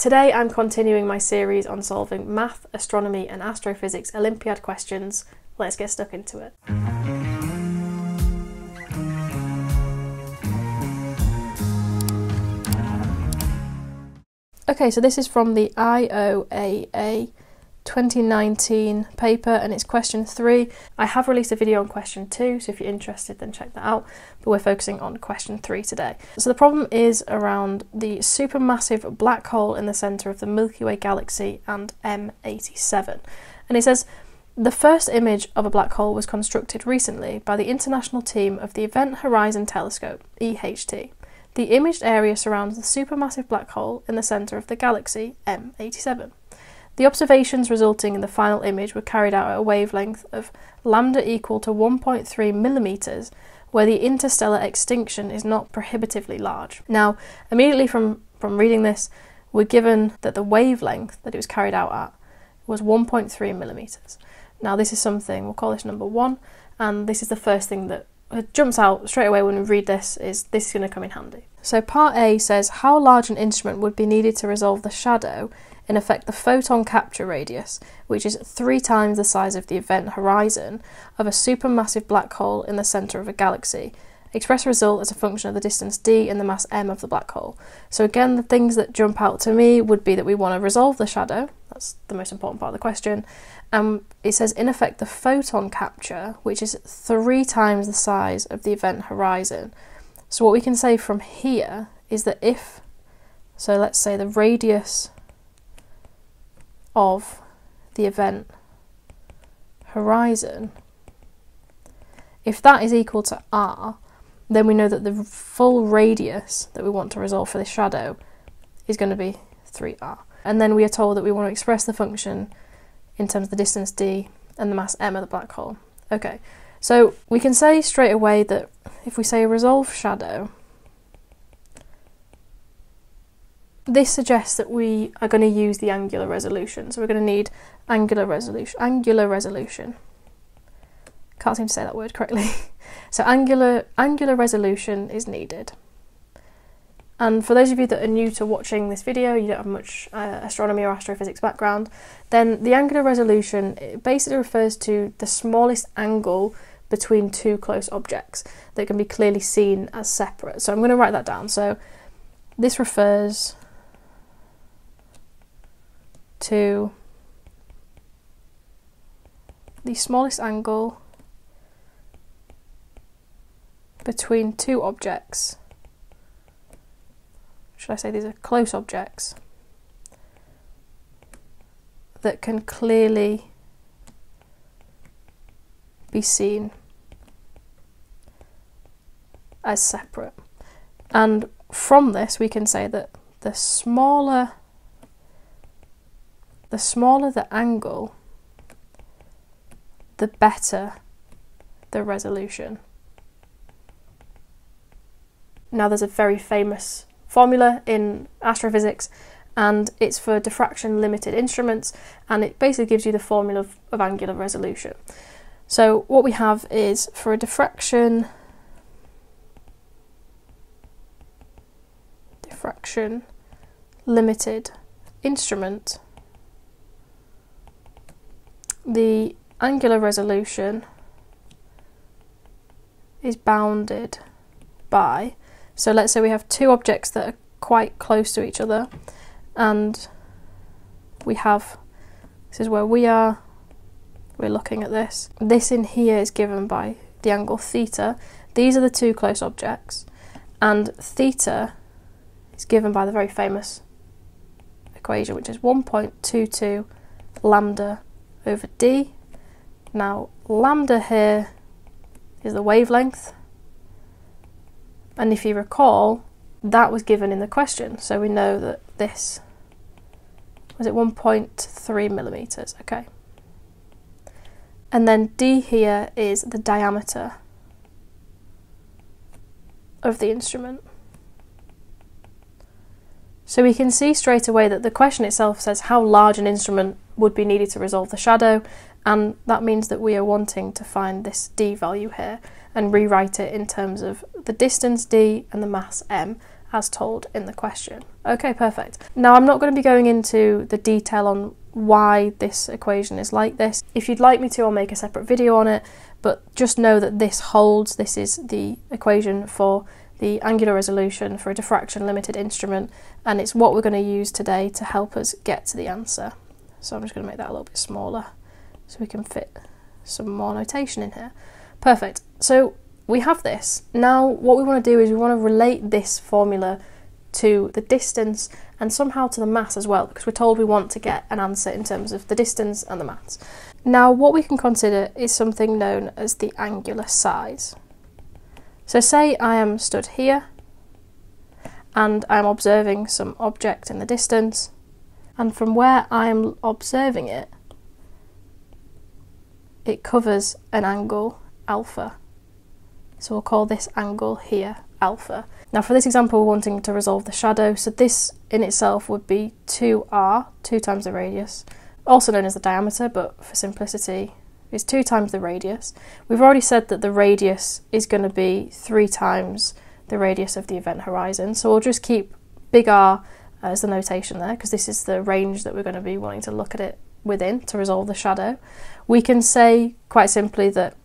Today I'm continuing my series on solving math, astronomy, and astrophysics Olympiad questions. Let's get stuck into it. Okay, so this is from the IOAA 2019 paper and it's question three. I have released a video on question two, so if you're interested, then check that out. But we're focusing on question three today. So the problem is around the supermassive black hole in the centre of the Milky Way galaxy and M87. And it says the first image of a black hole was constructed recently by the international team of the Event Horizon Telescope, EHT. The imaged area surrounds the supermassive black hole in the centre of the galaxy, M87. The observations resulting in the final image were carried out at a wavelength of lambda equal to 1.3 millimeters, where the interstellar extinction is not prohibitively large. Now, immediately from, from reading this, we're given that the wavelength that it was carried out at was 1.3 millimeters. Now, this is something, we'll call this number one, and this is the first thing that jumps out straight away when we read this is this is going to come in handy. So part A says how large an instrument would be needed to resolve the shadow in effect the photon capture radius, which is three times the size of the event horizon of a supermassive black hole in the centre of a galaxy. Express result as a function of the distance d and the mass m of the black hole. So again, the things that jump out to me would be that we want to resolve the shadow. That's the most important part of the question. And it says in effect the photon capture, which is three times the size of the event horizon. So what we can say from here is that if, so let's say the radius of the event horizon, if that is equal to r, then we know that the full radius that we want to resolve for this shadow is going to be 3r. And then we are told that we want to express the function in terms of the distance d and the mass m of the black hole. Okay, so we can say straight away that if we say resolve shadow, this suggests that we are going to use the angular resolution. So we're going to need angular resolution. Angular resolution. Can't seem to say that word correctly. so angular angular resolution is needed. And for those of you that are new to watching this video, you don't have much uh, astronomy or astrophysics background, then the angular resolution basically refers to the smallest angle between two close objects that can be clearly seen as separate. So I'm going to write that down. So this refers to the smallest angle between two objects. Should I say these are close objects that can clearly be seen as separate. And from this, we can say that the smaller the smaller the angle, the better the resolution. Now, there's a very famous formula in astrophysics, and it's for diffraction limited instruments, and it basically gives you the formula of, of angular resolution. So, what we have is for a diffraction diffraction limited instrument the angular resolution is bounded by. So let's say we have two objects that are quite close to each other, and we have this is where we are. We're looking at this. This in here is given by the angle theta. These are the two close objects, and theta is given by the very famous equation, which is 1.22 lambda over d. Now lambda here is the wavelength. And if you recall that was given in the question. So we know that this was it 1.3 millimeters? Okay. And then d here is the diameter of the instrument. So we can see straight away that the question itself says how large an instrument would be needed to resolve the shadow, and that means that we are wanting to find this d value here and rewrite it in terms of the distance d and the mass m, as told in the question. Okay, perfect. Now I'm not going to be going into the detail on why this equation is like this. If you'd like me to, I'll make a separate video on it, but just know that this holds. This is the equation for the angular resolution for a diffraction limited instrument, and it's what we're going to use today to help us get to the answer. So I'm just going to make that a little bit smaller so we can fit some more notation in here. Perfect. So we have this. Now what we want to do is we want to relate this formula to the distance and somehow to the mass as well because we're told we want to get an answer in terms of the distance and the mass. Now what we can consider is something known as the angular size. So say I am stood here and I'm observing some object in the distance and from where I'm observing it it covers an angle alpha. So we'll call this angle here alpha. Now for this example we're wanting to resolve the shadow, so this in itself would be 2r, 2 times the radius, also known as the diameter, but for simplicity is 2 times the radius. We've already said that the radius is going to be 3 times the radius of the event horizon, so we'll just keep big R Uh, as the notation there, because this is the range that we're going to be wanting to look at it within to resolve the shadow. We can say quite simply that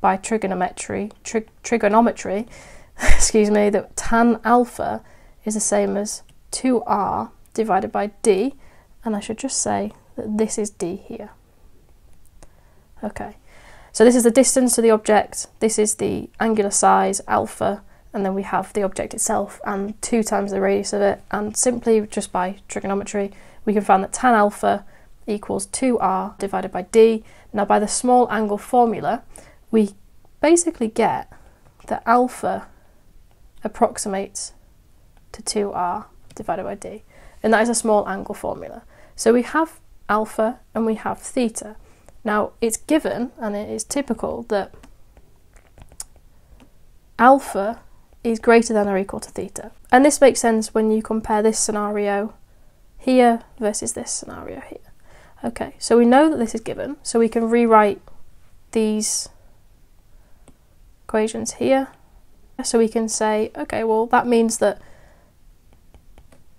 by trigonometry, tri trigonometry, excuse me, that tan alpha is the same as 2r divided by d, and I should just say that this is d here. Okay, so this is the distance to the object, this is the angular size, alpha, and then we have the object itself and 2 times the radius of it, and simply just by trigonometry, we can find that tan alpha equals 2r divided by d. Now by the small angle formula, we basically get that alpha approximates to 2r divided by d. And that is a small angle formula. So we have alpha and we have theta. Now it's given, and it is typical, that alpha is greater than or equal to theta. And this makes sense when you compare this scenario here versus this scenario here. Okay, so we know that this is given, so we can rewrite these equations here. So we can say, okay, well, that means that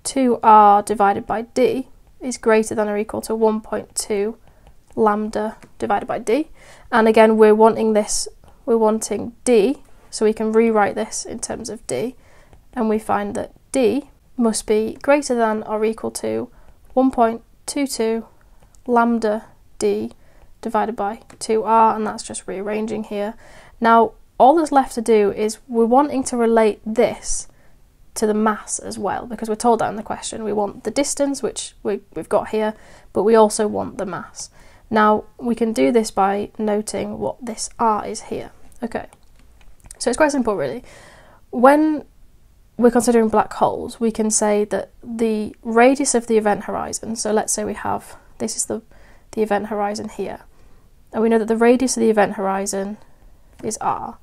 2r divided by d is greater than or equal to 1.2 lambda divided by d. And again, we're wanting this, we're wanting d, so we can rewrite this in terms of d. And we find that d must be greater than or equal to 1.22 lambda d divided by 2r, and that's just rearranging here. Now, all that's left to do is we're wanting to relate this to the mass as well, because we're told that in the question. We want the distance, which we, we've got here, but we also want the mass. Now, we can do this by noting what this r is here. Okay, so it's quite simple, really. When we're considering black holes, we can say that the radius of the event horizon, so let's say we have this is the, the event horizon here. And we know that the radius of the event horizon is r.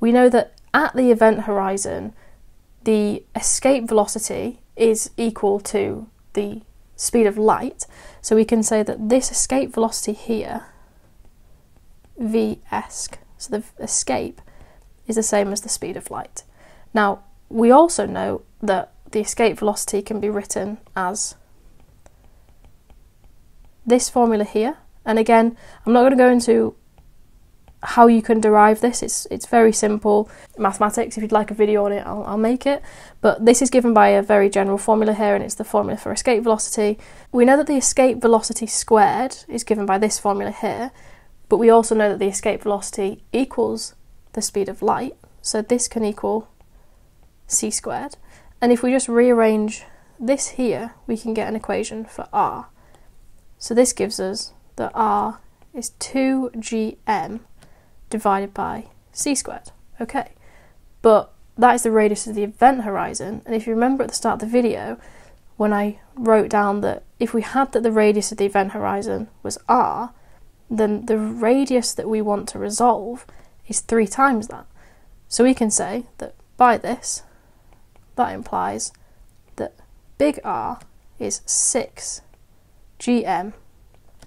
We know that at the event horizon, the escape velocity is equal to the speed of light. So we can say that this escape velocity here, v esc, so the escape, is the same as the speed of light. Now, we also know that the escape velocity can be written as this formula here. And again, I'm not going to go into how you can derive this. It's it's very simple mathematics. If you'd like a video on it, I'll, I'll make it. But this is given by a very general formula here, and it's the formula for escape velocity. We know that the escape velocity squared is given by this formula here, but we also know that the escape velocity equals the speed of light. So this can equal c squared. And if we just rearrange this here, we can get an equation for r. So this gives us that r is 2gm divided by c squared. Okay, but that is the radius of the event horizon. And if you remember at the start of the video, when I wrote down that if we had that the radius of the event horizon was r, then the radius that we want to resolve is three times that. So we can say that by this, that implies that big R is 6 gm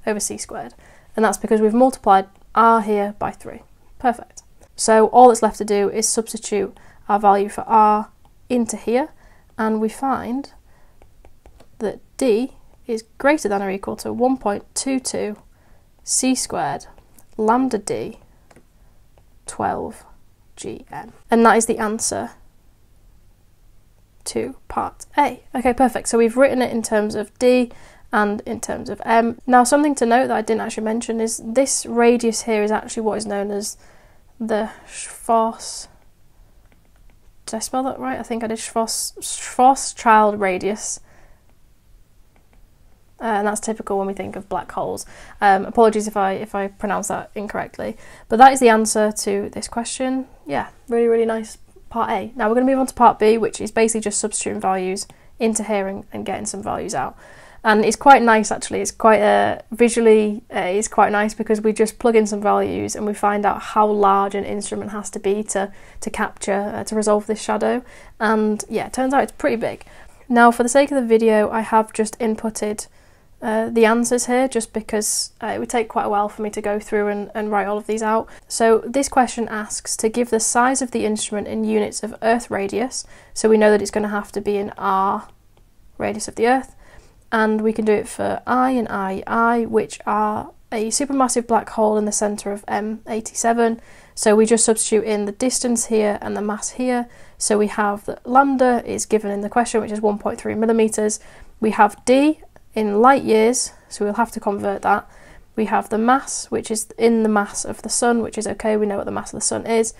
over c squared. And that's because we've multiplied r here by 3. Perfect. So all that's left to do is substitute our value for r into here, and we find that D is greater than or equal to 1.22 c squared lambda d 12 gm. And that is the answer to part A. Okay, perfect. So we've written it in terms of D and in terms of M. Now, something to note that I didn't actually mention is this radius here is actually what is known as the Schwarzschild. Did I spell that right? I think I did Schwarz, Schwarzschild radius. Uh, and that's typical when we think of black holes. Um, apologies if I if I pronounce that incorrectly, but that is the answer to this question. Yeah, really really nice part A. Now we're going to move on to part B, which is basically just substituting values into here and, and getting some values out. And it's quite nice actually. It's quite uh, visually, uh, it's quite nice because we just plug in some values and we find out how large an instrument has to be to to capture uh, to resolve this shadow. And yeah, it turns out it's pretty big. Now, for the sake of the video, I have just inputted uh, the answers here just because uh, it would take quite a while for me to go through and, and write all of these out. So this question asks to give the size of the instrument in units of Earth radius, so we know that it's going to have to be in R radius of the Earth, and we can do it for I and II, which are a supermassive black hole in the centre of M87. So we just substitute in the distance here and the mass here. So we have that lambda is given in the question, which is 1.3 millimeters. We have D in light years, so we'll have to convert that. We have the mass, which is in the mass of the sun, which is okay, we know what the mass of the sun is.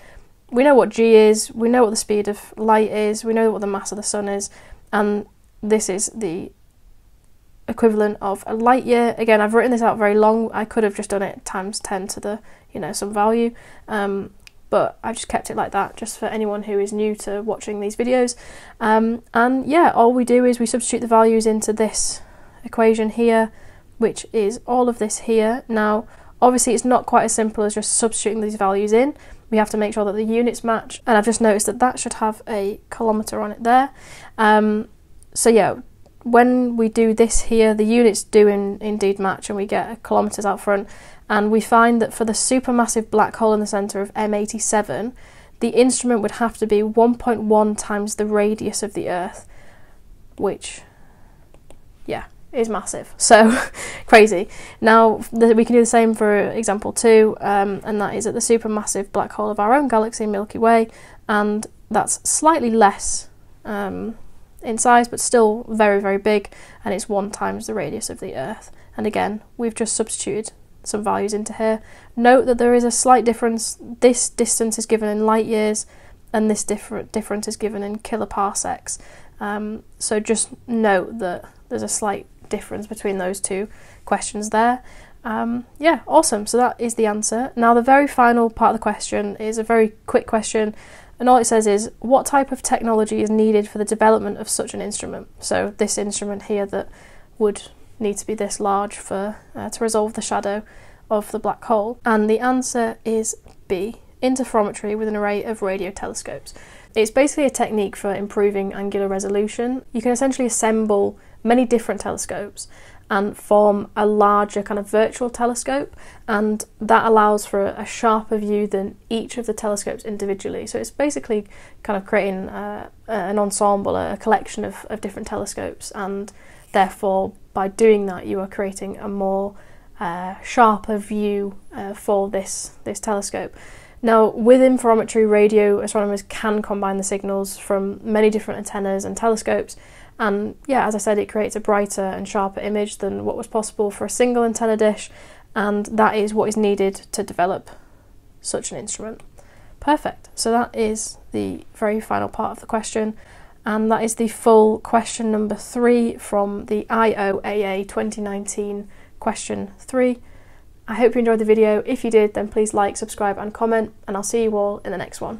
We know what g is, we know what the speed of light is, we know what the mass of the sun is, and this is the equivalent of a light year. Again, I've written this out very long. I could have just done it times 10 to the, you know, some value. Um, but I've just kept it like that just for anyone who is new to watching these videos. Um, and yeah, all we do is we substitute the values into this equation here, which is all of this here. Now, obviously it's not quite as simple as just substituting these values in. We have to make sure that the units match, and I've just noticed that that should have a kilometre on it there. Um, so yeah, when we do this here, the units do in, indeed match, and we get kilometres out front. And we find that for the supermassive black hole in the centre of M87, the instrument would have to be 1.1 times the radius of the Earth, which, is massive. So crazy. Now we can do the same for example two, um, and that is at the supermassive black hole of our own galaxy, Milky Way, and that's slightly less um, in size, but still very very big, and it's one times the radius of the Earth. And again, we've just substituted some values into here. Note that there is a slight difference. This distance is given in light years, and this different difference is given in kiloparsecs. Um, so just note that there's a slight difference between those two questions there. Um, yeah, awesome. So that is the answer. Now, the very final part of the question is a very quick question, and all it says is what type of technology is needed for the development of such an instrument? So, this instrument here that would need to be this large for uh, to resolve the shadow of the black hole. And the answer is B interferometry with an array of radio telescopes. It's basically a technique for improving angular resolution. You can essentially assemble many different telescopes and form a larger kind of virtual telescope, and that allows for a sharper view than each of the telescopes individually. So it's basically kind of creating uh, an ensemble, a collection of, of different telescopes, and therefore by doing that, you are creating a more uh, sharper view uh, for this this telescope. Now, with interferometry, radio astronomers can combine the signals from many different antennas and telescopes, and yeah, as I said, it creates a brighter and sharper image than what was possible for a single antenna dish, and that is what is needed to develop such an instrument. Perfect. So that is the very final part of the question, and that is the full question number three from the IOAA 2019 question three. I hope you enjoyed the video. If you did, then please like, subscribe, and comment, and I'll see you all in the next one.